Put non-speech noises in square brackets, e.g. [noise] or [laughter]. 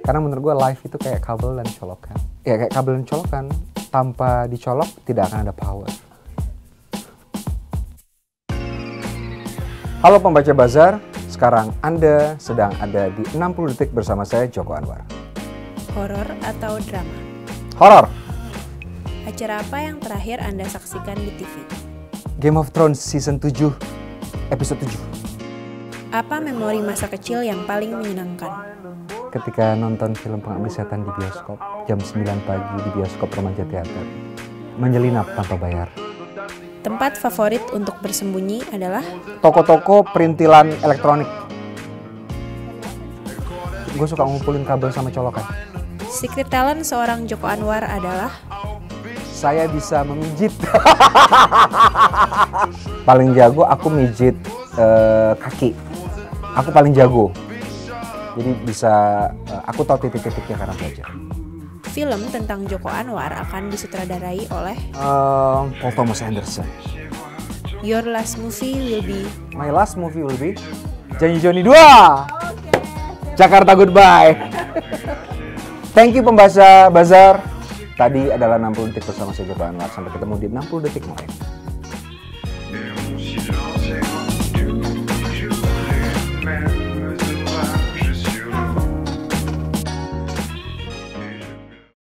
Karena menurut gue live itu kayak kabel dan colokan. Ya kayak kabel dan colokan. Tanpa dicolok tidak akan ada power. Halo pembaca bazar, sekarang Anda sedang ada di 60 detik bersama saya Joko Anwar. Horor atau drama? Horor, Acara apa yang terakhir Anda saksikan di TV? Game of Thrones season 7, episode 7. Apa memori masa kecil yang paling menyenangkan? Ketika nonton film Pengabdi Setan di bioskop, jam 9 pagi di bioskop Remaja Teater. Menyelinap tanpa bayar. Tempat favorit untuk bersembunyi adalah Toko-toko perintilan elektronik. Gue suka ngumpulin kabel sama colokan. secret talent seorang Joko Anwar adalah Saya bisa memijit. [laughs] paling jago aku mijit eh, kaki. Aku paling jago. Jadi bisa uh, aku tahu titik-titiknya karena belajar. Film tentang Joko Anwar akan disutradarai oleh uh, Paul Thomas Anderson. Your last movie will be My last movie will be Janji Joni 2. Okay. Jakarta Goodbye. Thank you pembaca Bazar. Tadi adalah 60 detik bersama saya Joko Anwar. Sampai ketemu di 60 detik lain. Yeah.